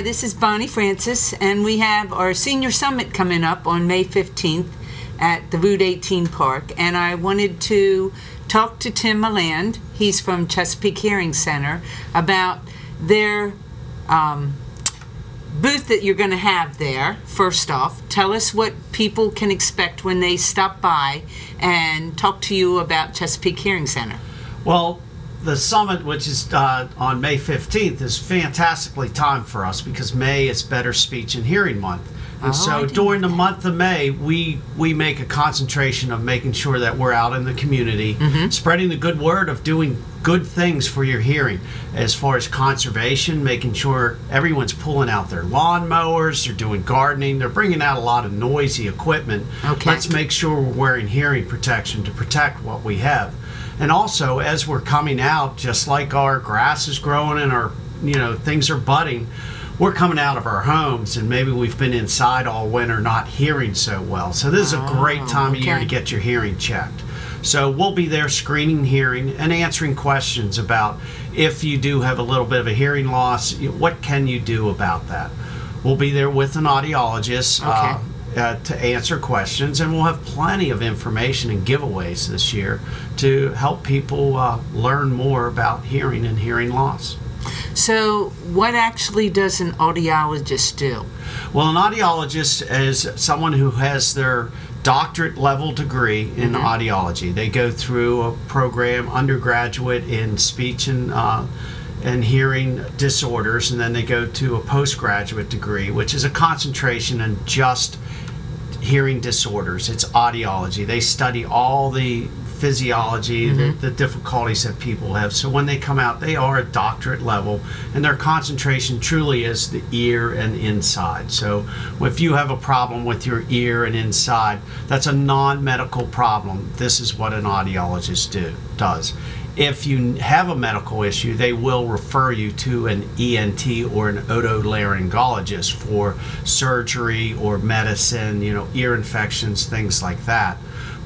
Hi, this is Bonnie Francis, and we have our senior summit coming up on May 15th at the Route 18 Park. And I wanted to talk to Tim Milland, he's from Chesapeake Hearing Center, about their um, booth that you're going to have there. First off, tell us what people can expect when they stop by and talk to you about Chesapeake Hearing Center. Well, the summit, which is uh, on May 15th, is fantastically timed for us because May is Better Speech and Hearing Month. And Oh, so during the month of May, we, we make a concentration of making sure that we're out in the community, Mm-hmm. spreading the good word of doing good things for your hearing as far as conservation, making sure everyone's pulling out their lawnmowers, they're doing gardening, they're bringing out a lot of noisy equipment. Okay. Let's make sure we're wearing hearing protection to protect what we have. And also, as we're coming out, just like our grass is growing and our, you know, things are budding, we're coming out of our homes and maybe we've been inside all winter not hearing so well. So this is a great Oh, time of year to get your hearing checked. So we'll be there screening hearing and answering questions about if you do have a little bit of a hearing loss, what can you do about that? We'll be there with an audiologist uh, uh, to answer questions, and we'll have plenty of information and giveaways this year to help people uh, learn more about hearing and hearing loss. So, what actually does an audiologist do? Well, an audiologist is someone who has their doctorate level degree in audiology. They go through a program, undergraduate in speech and uh, and hearing disorders, and then they go to a postgraduate degree, which is a concentration in just hearing disorders. It's audiology. They study all the physiology, mm-hmm. the, the difficulties that people have. So when they come out, they are at doctorate level, and their concentration truly is the ear and inside. So if you have a problem with your ear and inside, that's a non-medical problem. This is what an audiologist do does. If you have a medical issue, they will refer you to an ENT or an otolaryngologist for surgery or medicine, you know, ear infections, things like that.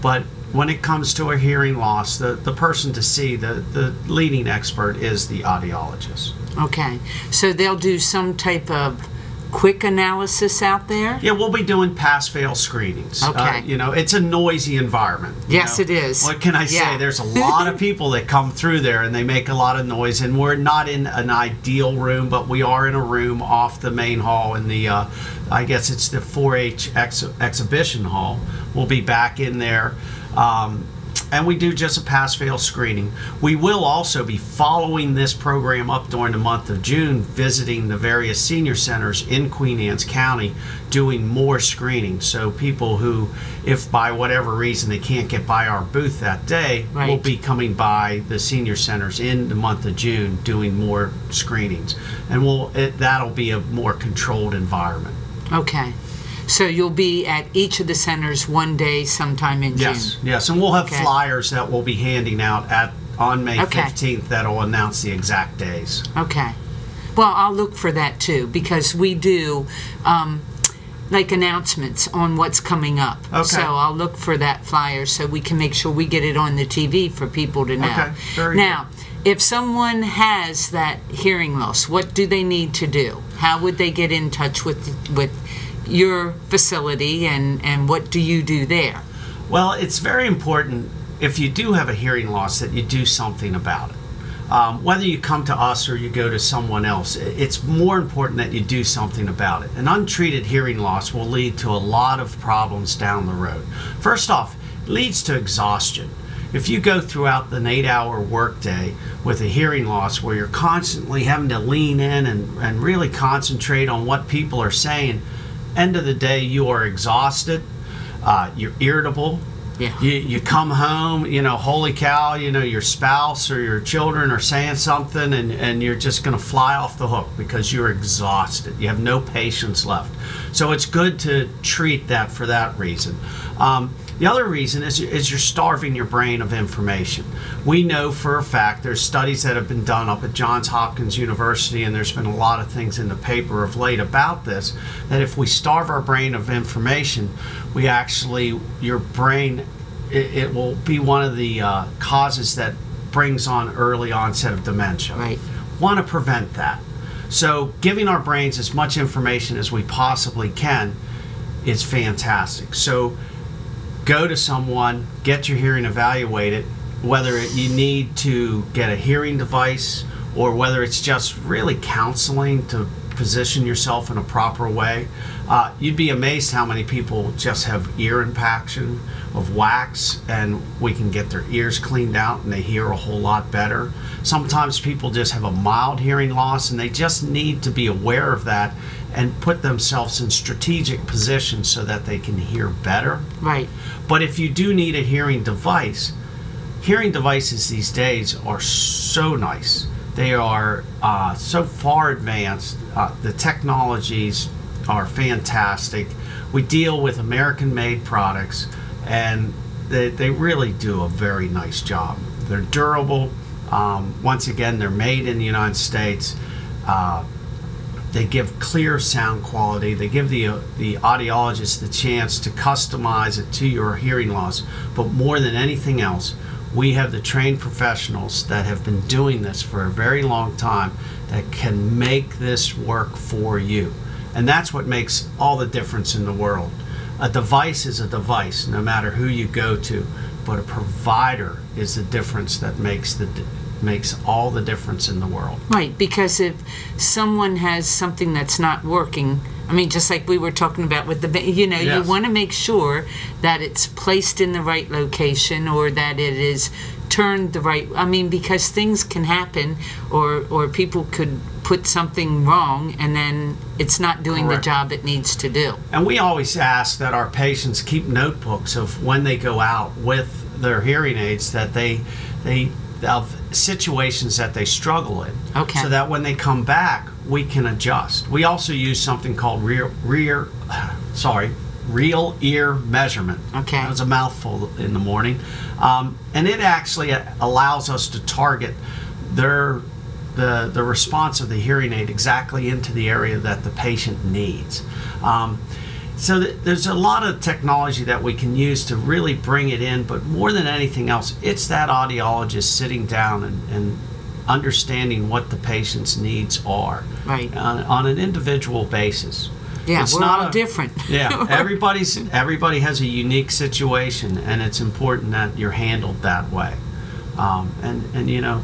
But when it comes to a hearing loss, the, the person to see, the, the leading expert is the audiologist. Okay, so they'll do some type of quick analysis out there? Yeah, we'll be doing pass fail screenings. Uh, Okay. you know, it's a noisy environment. Yes, know. it is. What can I Yeah. say? There's a lot of people that come through there and they make a lot of noise. And we're not in an ideal room, but we are in a room off the main hall in the, uh, I guess it's the 4 H ex- exhibition hall. We'll be back in there. Um, and we do just a pass fail screening. We will also be following this program up during the month of June, visiting the various senior centers in Queen Anne's County, doing more screening. So people who, if by whatever reason they can't get by our booth that day, will be coming by the senior centers in the month of June doing more screenings, and we'll it, that'll be a more controlled environment. Okay, so you'll be at each of the centers one day sometime in Yes, June? yes, and we'll have Okay. flyers that we'll be handing out at on May Okay. 15th that'll announce the exact days. Okay. Well, I'll look for that too because we do um, like announcements on what's coming up. Okay. So I'll look for that flyer so we can make sure we get it on the TV for people to know. Okay, very now, if someone has that hearing loss, what do they need to do? How would they get in touch with with your facility and and what do you do there? Well, it's very important if you do have a hearing loss that you do something about it. Um, whether you come to us or you go to someone else, it's more important that you do something about it. An untreated hearing loss will lead to a lot of problems down the road. First off, leads to exhaustion. If you go throughout an eight hour workday with a hearing loss where you're constantly having to lean in and, and really concentrate on what people are saying, end of the day, you are exhausted, uh, you're irritable, Yeah. you, you come home, you know, holy cow, you know, your spouse or your children are saying something and, and you're just going to fly off the hook because you're exhausted. You have no patience left. So it's good to treat that for that reason. Um, the other reason is, is you're starving your brain of information. We know for a fact there's studies that have been done up at Johns Hopkins University, and there's been a lot of things in the paper of late about this. That if we starve our brain of information, we actually, your brain, it, it will be one of the uh, causes that brings on early onset of dementia. Right. Want to prevent that. So, giving our brains as much information as we possibly can is fantastic. So, go to someone, get your hearing evaluated, whether you need to get a hearing device or whether it's just really counseling to position yourself in a proper way. Uh, you'd be amazed how many people just have ear impaction of wax and we can get their ears cleaned out and they hear a whole lot better. Sometimes people just have a mild hearing loss and they just need to be aware of that and put themselves in strategic positions so that they can hear better. Right. But if you do need a hearing device, hearing devices these days are so nice. They are uh, so far advanced. Uh, the technologies are fantastic. We deal with American made products, and they, they really do a very nice job. They're durable. Um, once again, they're made in the United States. Uh, they give clear sound quality. They give the uh, the audiologist the chance to customize it to your hearing loss. But more than anything else, we have the trained professionals that have been doing this for a very long time that can make this work for you. And that's what makes all the difference in the world. A device is a device, no matter who you go to, but a provider is the difference that makes the makes all the difference in the world. Right, because if someone has something that's not working, I mean, just like we were talking about with the, you know, Yes. you want to make sure that it's placed in the right location or that it is turned the right. I mean, because things can happen, or or people could put something wrong, and then it's not doing Correct. the job it needs to do. And we always ask that our patients keep notebooks of when they go out with their hearing aids that they they of situations that they struggle in. Okay. So that when they come back, we can adjust. We also use something called rear rear sorry, real ear measurement. Okay. That was a mouthful in the morning. Um, and it actually allows us to target their the, the response of the hearing aid exactly into the area that the patient needs. Um, so th- there's a lot of technology that we can use to really bring it in, but more than anything else, it's that audiologist sitting down and, and understanding what the patient's needs are Right. on, on an individual basis. Yeah, It's we're not all a- different. Yeah, everybody's everybody has a unique situation, and it's important that you're handled that way. Um, and and you know,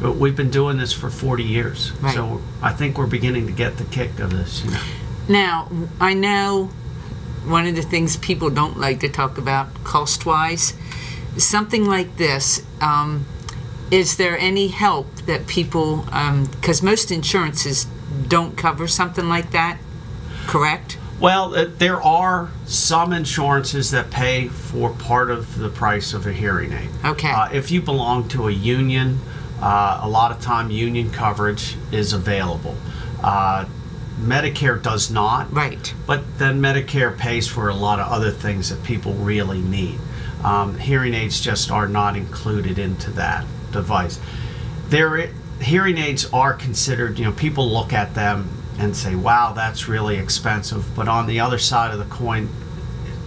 but we've been doing this for 40 years, Right. so I think we're beginning to get the kick of this. You know, Now, I know one of the things people don't like to talk about cost wise, something like this. Um, is there any help that people, because most insurances don't cover something like that, correct? well, uh, there are some insurances that pay for part of the price of a hearing aid. Okay. Uh, if you belong to a union, uh, a lot of time union coverage is available. Medicare does not. Right. But then Medicare pays for a lot of other things that people really need. Um, hearing aids just are not included into that device. There, hearing aids are considered. You know, people look at them and say, "Wow, that's really expensive." But on the other side of the coin,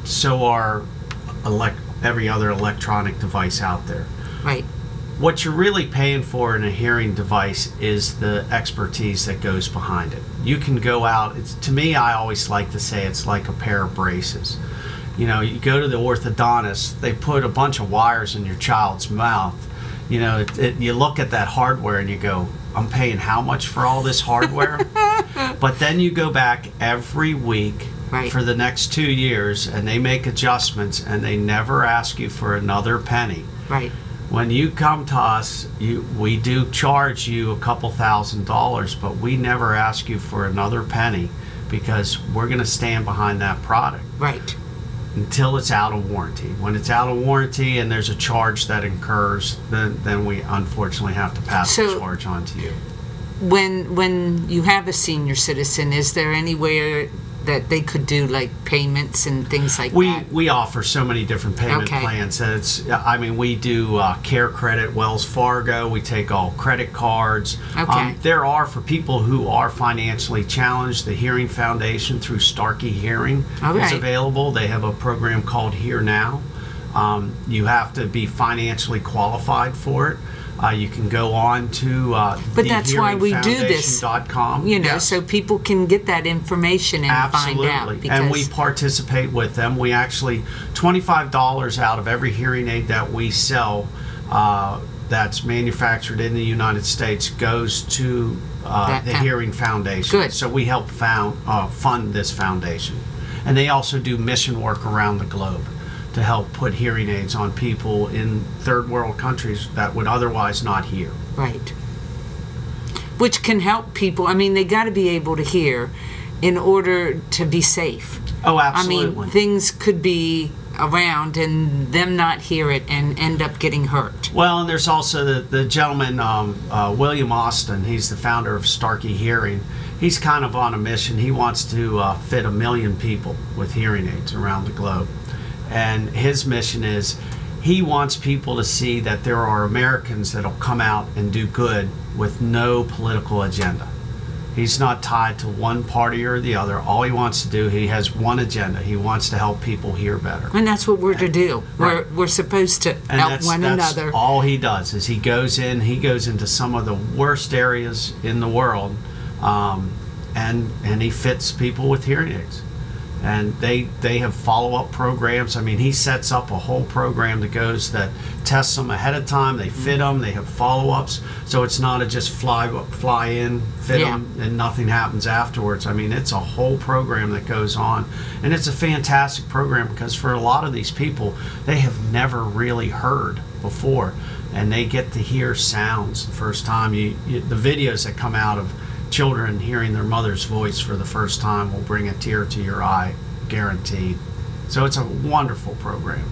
so are elect- every other electronic device out there Right. What you're really paying for in a hearing device is the expertise that goes behind it. You can go out. It's to me, I always like to say it's like a pair of braces. You know, you go to the orthodontist, they put a bunch of wires in your child's mouth. You know, it, it, you look at that hardware and you go, "I'm paying how much for all this hardware?" but then you go back every week Right. for the next two years, and they make adjustments, and they never ask you for another penny Right. When you come to us, you, we do charge you a couple thousand dollars, but we never ask you for another penny because we're going to stand behind that product Right. until it's out of warranty. When it's out of warranty and there's a charge that incurs, then, then we unfortunately have to pass the So- charge on to you. When when you have a senior citizen, is there anywhere that they could do like payments and things like We that? we offer so many different payment Okay. plans that it's. I mean, we do uh, Care Credit, Wells Fargo. We take all credit cards. Um, Okay. there are for people who are financially challenged. The Hearing Foundation through Starkey Hearing All is right. available. They have a program called Hear Now. Um, you have to be financially qualified for it. Uh, you can go on to uh, But that's why we do this, thehearingfoundation.com. You know, Yes. so people can get that information and Absolutely. find out. and we participate with them. We actually, $25 out of every hearing aid that we sell uh, that's manufactured in the United States goes to uh, the Hearing Foundation. Good. So we help found, uh, fund this foundation. And they also do mission work around the globe to help put hearing aids on people in third world countries that would otherwise not hear. Right. Which can help people. I mean, they got to be able to hear in order to be safe. Oh, absolutely. I mean, things could be around and them not hear it and end up getting hurt. Well, and there's also the, the gentleman, um, uh, William Austin. He's the founder of Starkey Hearing. He's kind of on a mission. He wants to uh, fit a million people with hearing aids around the globe. And his mission is he wants people to see that there are Americans that'll come out and do good with no political agenda. He's not tied to one party or the other. All he wants to do, he has one agenda. He wants to help people hear better. And that's what we're to do. We're, we're supposed to and help that's, one that's another. all he does is he goes in he goes into some of the worst areas in the world um, and and he fits people with hearing aids and they they have follow-up programs. I mean he sets up a whole program that goes that tests them ahead of time. They fit mm-hmm. them. They have follow-ups. So it's not a just fly fly in fit Yeah. them and nothing happens afterwards. I mean it's a whole program that goes on. And it's a fantastic program because for a lot of these people they have never really heard before. And they get to hear sounds the first time. You, you the videos that come out of children hearing their mother's voice for the first time will bring a tear to your eye guaranteed so it's a wonderful program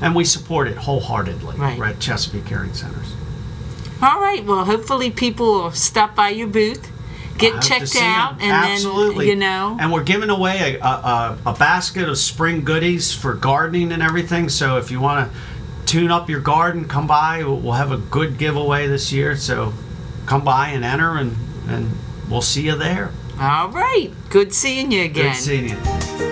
and we support it wholeheartedly Right. at chesapeake hearing centers All right. Well, hopefully people will stop by your booth, get checked out, and Absolutely. then you know. And we're giving away a, a, a, basket of spring goodies for gardening and everything. So if you want to tune up your garden, come by. We'll have a good giveaway this year. So come by and enter, and, and we'll see you there. All right. Good seeing you again. Good seeing you.